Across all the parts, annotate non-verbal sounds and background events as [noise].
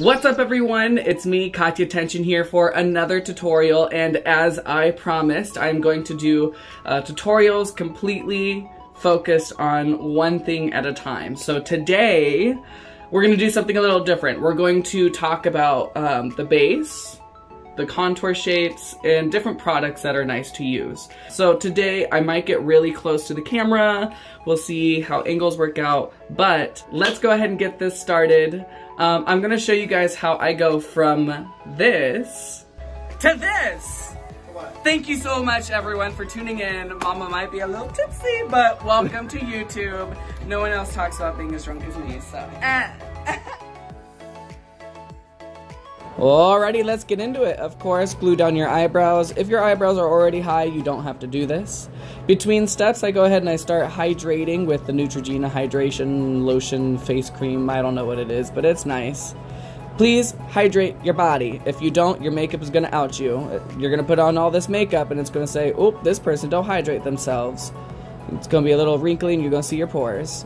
What's up everyone? It's me, Kahtya Tehnsion here for another tutorial and as I promised, I'm going to do uh, tutorials completely focused on one thing at a time. So today, we're going to do something a little different. We're going to talk about um, the base, the contour shapes, and different products that are nice to use. So today I might get really close to the camera. We'll see how angles work out, but let's go ahead and get this started. Um, I'm gonna show you guys how I go from this to this. Thank you so much everyone for tuning in. Mama might be a little tipsy, but welcome to YouTube. No one else talks about being as drunk as me, so. [laughs] Alrighty, let's get into it. Of course, glue down your eyebrows. If your eyebrows are already high, you don't have to do this. Between steps, I go ahead and I start hydrating with the Neutrogena Hydration Lotion Face Cream. I don't know what it is, but it's nice. Please hydrate your body. If you don't, your makeup is going to out you. You're going to put on all this makeup and it's going to say, oh, this person don't hydrate themselves. It's going to be a little wrinkly and you're going to see your pores.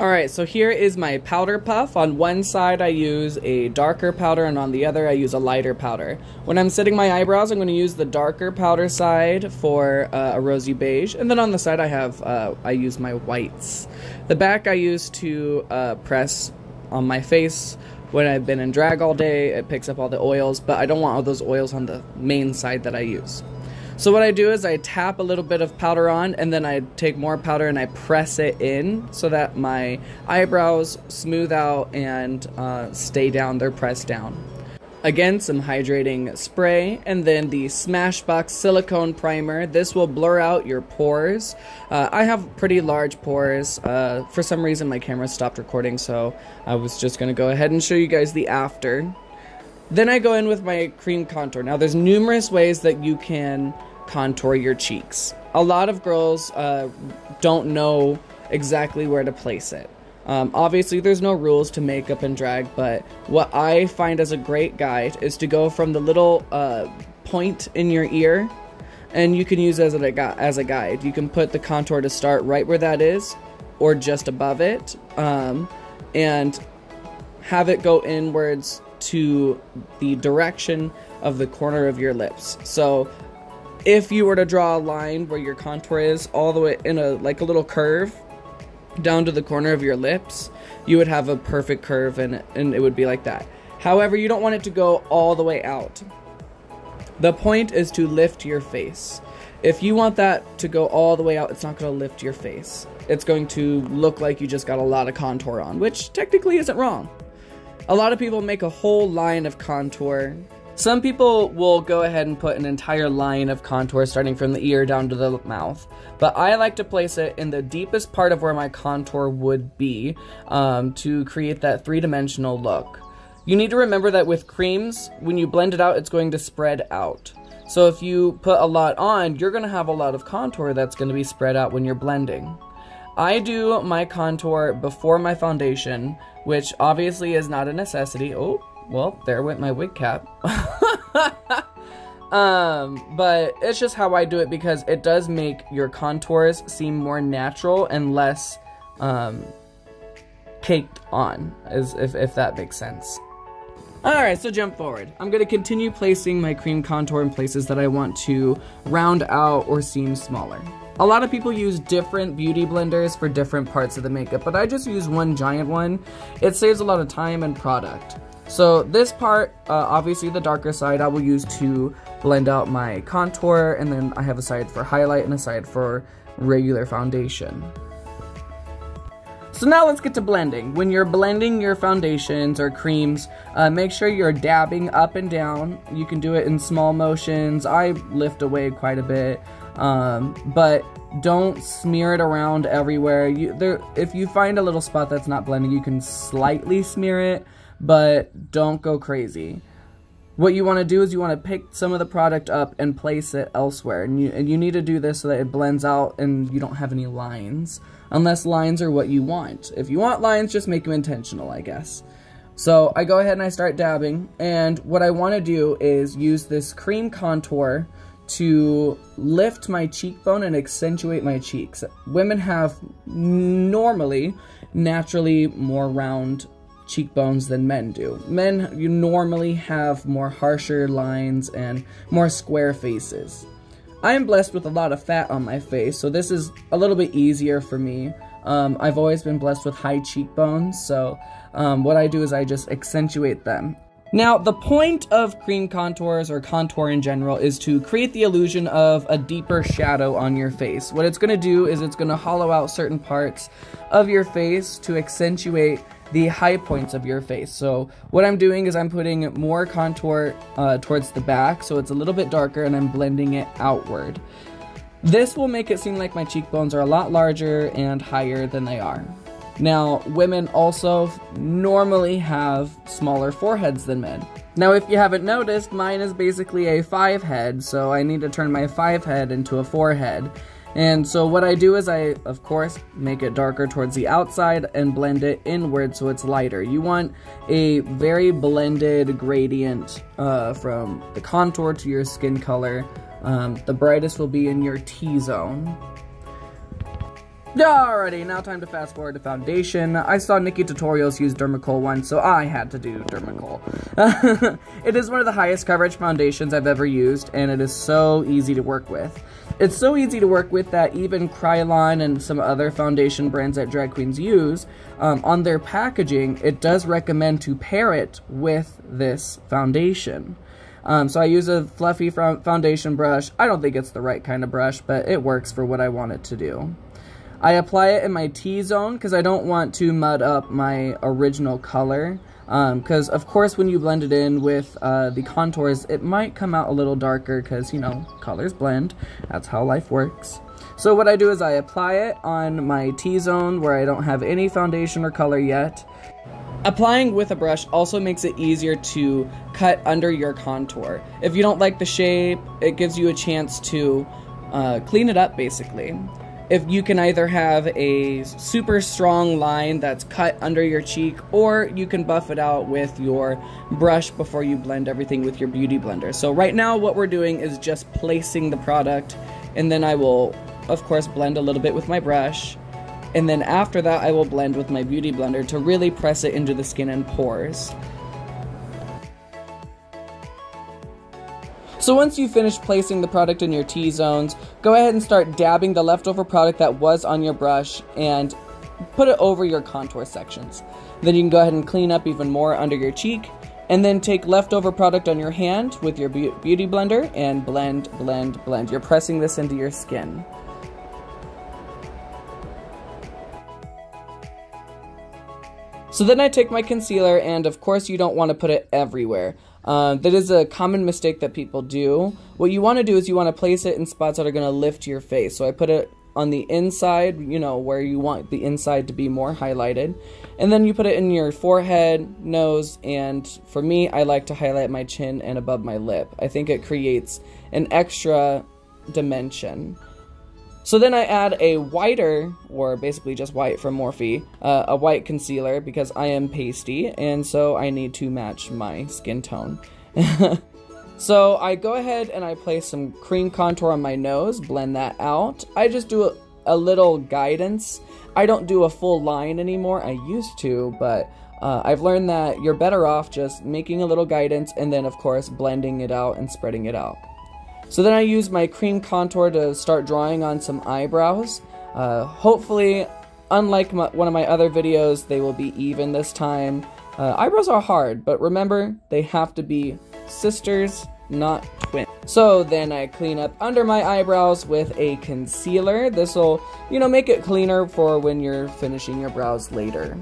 Alright, so here is my powder puff. On one side I use a darker powder and on the other I use a lighter powder. When I'm setting my eyebrows I'm going to use the darker powder side for uh, a rosy beige and then on the side I have, uh, I use my whites. The back I use to uh, press on my face when I've been in drag all day. It picks up all the oils, but I don't want all those oils on the main side that I use. So what I do is I tap a little bit of powder on and then I take more powder and I press it in so that my eyebrows smooth out and uh, stay down, they're pressed down. Again, some hydrating spray and then the Smashbox silicone primer. This will blur out your pores. Uh, I have pretty large pores. Uh, for some reason my camera stopped recording so I was just going to go ahead and show you guys the after. Then I go in with my cream contour. Now there's numerous ways that you can contour your cheeks. A lot of girls uh, don't know exactly where to place it. Um, obviously, there's no rules to makeup and drag, but what I find as a great guide is to go from the little uh, point in your ear, and you can use as a, as a guide. You can put the contour to start right where that is, or just above it, um, and have it go inwards to the direction of the corner of your lips. So if you were to draw a line where your contour is all the way in a like a little curve down to the corner of your lips, you would have a perfect curve and, and it would be like that. However, you don't want it to go all the way out. The point is to lift your face. If you want that to go all the way out, it's not going to lift your face. It's going to look like you just got a lot of contour on, which technically isn't wrong. A lot of people make a whole line of contour some people will go ahead and put an entire line of contour starting from the ear down to the mouth, but I like to place it in the deepest part of where my contour would be um, to create that three-dimensional look. You need to remember that with creams, when you blend it out, it's going to spread out. So if you put a lot on, you're going to have a lot of contour that's going to be spread out when you're blending. I do my contour before my foundation, which obviously is not a necessity. Oh, well, there went my wig cap. [laughs] um, but it's just how I do it because it does make your contours seem more natural and less um, caked on, as if, if that makes sense. Alright, so jump forward. I'm going to continue placing my cream contour in places that I want to round out or seem smaller. A lot of people use different beauty blenders for different parts of the makeup, but I just use one giant one. It saves a lot of time and product. So this part, uh, obviously the darker side, I will use to blend out my contour, and then I have a side for highlight and a side for regular foundation. So now let's get to blending. When you're blending your foundations or creams, uh, make sure you're dabbing up and down. You can do it in small motions. I lift away quite a bit, um, but don't smear it around everywhere. You, there, if you find a little spot that's not blending, you can slightly smear it, but don't go crazy. What you want to do is you want to pick some of the product up and place it elsewhere. And you, and you need to do this so that it blends out and you don't have any lines. Unless lines are what you want. If you want lines, just make them intentional, I guess. So I go ahead and I start dabbing. And what I want to do is use this cream contour to lift my cheekbone and accentuate my cheeks. Women have normally, naturally more round cheekbones than men do. Men you normally have more harsher lines and more square faces. I am blessed with a lot of fat on my face, so this is a little bit easier for me. Um, I've always been blessed with high cheekbones, so um, what I do is I just accentuate them. Now, the point of cream contours or contour in general is to create the illusion of a deeper shadow on your face. What it's going to do is it's going to hollow out certain parts of your face to accentuate the high points of your face. So what I'm doing is I'm putting more contour uh, towards the back so it's a little bit darker and I'm blending it outward. This will make it seem like my cheekbones are a lot larger and higher than they are. Now, women also normally have smaller foreheads than men. Now, if you haven't noticed, mine is basically a five head, so I need to turn my five head into a four head. And so what I do is I, of course, make it darker towards the outside and blend it inward so it's lighter. You want a very blended gradient uh, from the contour to your skin color. Um, the brightest will be in your T-zone. Alrighty, now time to fast forward to foundation. I saw NikkieTutorials use Dermacol once, so I had to do Dermacol. [laughs] it is one of the highest coverage foundations I've ever used, and it is so easy to work with. It's so easy to work with that even Kryolan and some other foundation brands that drag queens use, um, on their packaging, it does recommend to pair it with this foundation. Um, so I use a fluffy foundation brush. I don't think it's the right kind of brush, but it works for what I want it to do. I apply it in my T-zone because I don't want to mud up my original color. Because, um, of course, when you blend it in with uh, the contours, it might come out a little darker because, you know, colors blend. That's how life works. So what I do is I apply it on my T-zone where I don't have any foundation or color yet. Applying with a brush also makes it easier to cut under your contour. If you don't like the shape, it gives you a chance to uh, clean it up basically if you can either have a super strong line that's cut under your cheek or you can buff it out with your brush before you blend everything with your beauty blender. So right now what we're doing is just placing the product and then I will of course blend a little bit with my brush and then after that I will blend with my beauty blender to really press it into the skin and pores. So once you finish placing the product in your T-zones, go ahead and start dabbing the leftover product that was on your brush and put it over your contour sections. Then you can go ahead and clean up even more under your cheek and then take leftover product on your hand with your beauty blender and blend, blend, blend. You're pressing this into your skin. So then I take my concealer and of course you don't want to put it everywhere. Uh, that is a common mistake that people do. What you want to do is you want to place it in spots that are going to lift your face. So I put it on the inside, you know, where you want the inside to be more highlighted. And then you put it in your forehead, nose, and for me, I like to highlight my chin and above my lip. I think it creates an extra dimension. So then I add a whiter, or basically just white from Morphe, uh, a white concealer because I am pasty, and so I need to match my skin tone. [laughs] so I go ahead and I place some cream contour on my nose, blend that out. I just do a, a little guidance. I don't do a full line anymore. I used to, but uh, I've learned that you're better off just making a little guidance and then, of course, blending it out and spreading it out. So then I use my cream contour to start drawing on some eyebrows. Uh, hopefully, unlike my, one of my other videos, they will be even this time. Uh, eyebrows are hard, but remember, they have to be sisters, not twins. So then I clean up under my eyebrows with a concealer. This will, you know, make it cleaner for when you're finishing your brows later.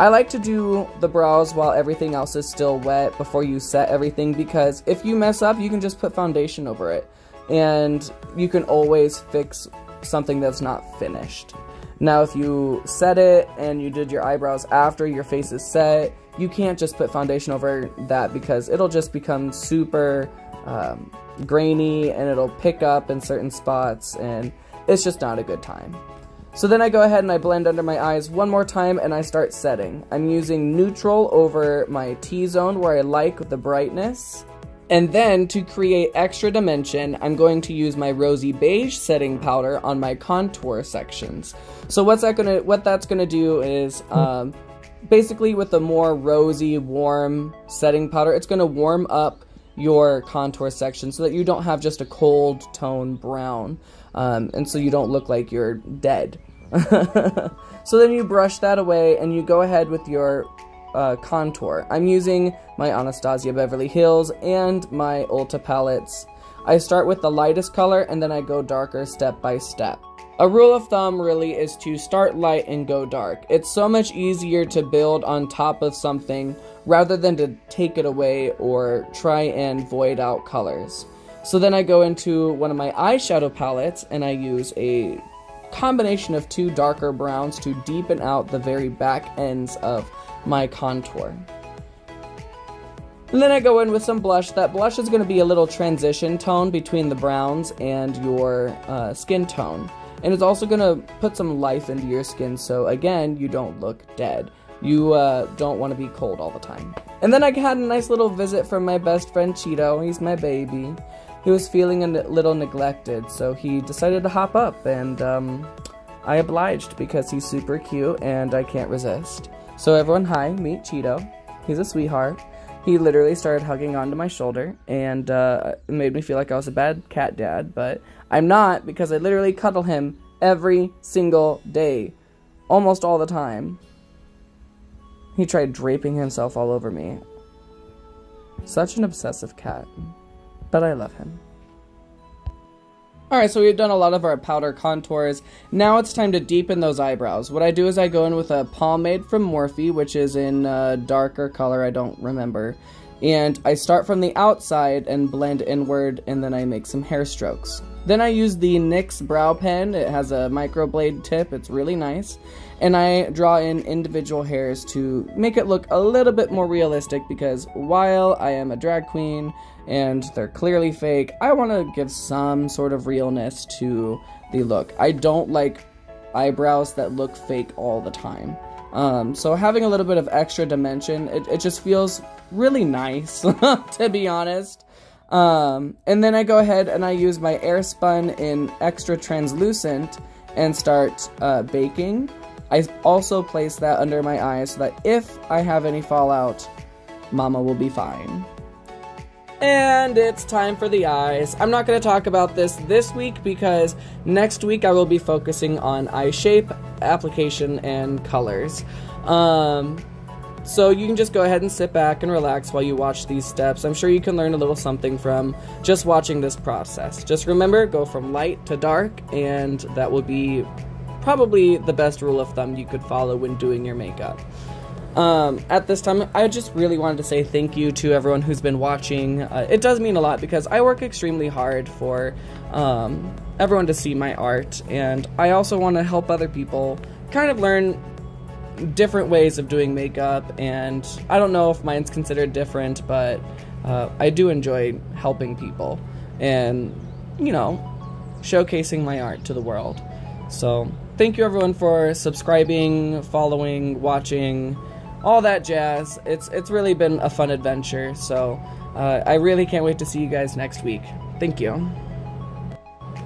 I like to do the brows while everything else is still wet before you set everything because if you mess up, you can just put foundation over it. And you can always fix something that's not finished. Now, if you set it and you did your eyebrows after your face is set, you can't just put foundation over that because it'll just become super um, grainy and it'll pick up in certain spots and it's just not a good time. So then I go ahead and I blend under my eyes one more time and I start setting. I'm using neutral over my T-zone where I like the brightness. And then to create extra dimension, I'm going to use my rosy beige setting powder on my contour sections. So what's that gonna, what that's gonna do is, um, basically with the more rosy, warm setting powder, it's gonna warm up your contour section so that you don't have just a cold tone brown. Um, and so you don't look like you're dead. [laughs] so then you brush that away and you go ahead with your uh, contour. I'm using my Anastasia Beverly Hills and my Ulta palettes. I start with the lightest color and then I go darker step by step. A rule of thumb really is to start light and go dark. It's so much easier to build on top of something rather than to take it away or try and void out colors. So then I go into one of my eyeshadow palettes and I use a combination of two darker browns to deepen out the very back ends of my contour. And then I go in with some blush. That blush is going to be a little transition tone between the browns and your uh, skin tone. And it's also going to put some life into your skin so, again, you don't look dead. You uh, don't want to be cold all the time. And then I had a nice little visit from my best friend Cheeto. He's my baby. He was feeling a little neglected, so he decided to hop up, and um, I obliged because he's super cute and I can't resist. So everyone, hi, meet Cheeto. He's a sweetheart. He literally started hugging onto my shoulder and uh, made me feel like I was a bad cat dad, but I'm not because I literally cuddle him every single day, almost all the time. He tried draping himself all over me. Such an obsessive cat, but I love him. Alright, so we've done a lot of our powder contours. Now it's time to deepen those eyebrows. What I do is I go in with a pomade from Morphe, which is in a darker color, I don't remember. And I start from the outside and blend inward, and then I make some hair strokes. Then I use the NYX brow pen. It has a microblade tip. It's really nice. And I draw in individual hairs to make it look a little bit more realistic because while I am a drag queen and they're clearly fake, I want to give some sort of realness to the look. I don't like eyebrows that look fake all the time. Um, so having a little bit of extra dimension, it, it just feels really nice, [laughs] to be honest. Um, and then I go ahead and I use my Airspun in extra translucent and start uh, baking. I also place that under my eyes so that if I have any fallout, mama will be fine. And it's time for the eyes. I'm not going to talk about this this week because next week I will be focusing on eye shape, application, and colors. Um, so you can just go ahead and sit back and relax while you watch these steps. I'm sure you can learn a little something from just watching this process. Just remember, go from light to dark, and that will be probably the best rule of thumb you could follow when doing your makeup. Um, at this time, I just really wanted to say thank you to everyone who's been watching. Uh, it does mean a lot because I work extremely hard for um, everyone to see my art, and I also want to help other people kind of learn different ways of doing makeup, and I don't know if mine's considered different, but uh, I do enjoy helping people and, you know, showcasing my art to the world. So, thank you everyone for subscribing, following, watching, all that jazz. It's it's really been a fun adventure. So, uh, I really can't wait to see you guys next week. Thank you.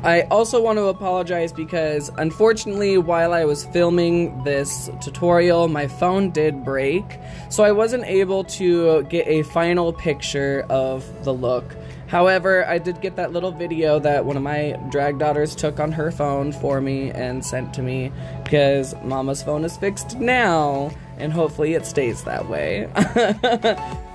I also want to apologize because unfortunately while I was filming this tutorial my phone did break so I wasn't able to get a final picture of the look. However, I did get that little video that one of my drag daughters took on her phone for me and sent to me because mama's phone is fixed now and hopefully it stays that way. [laughs]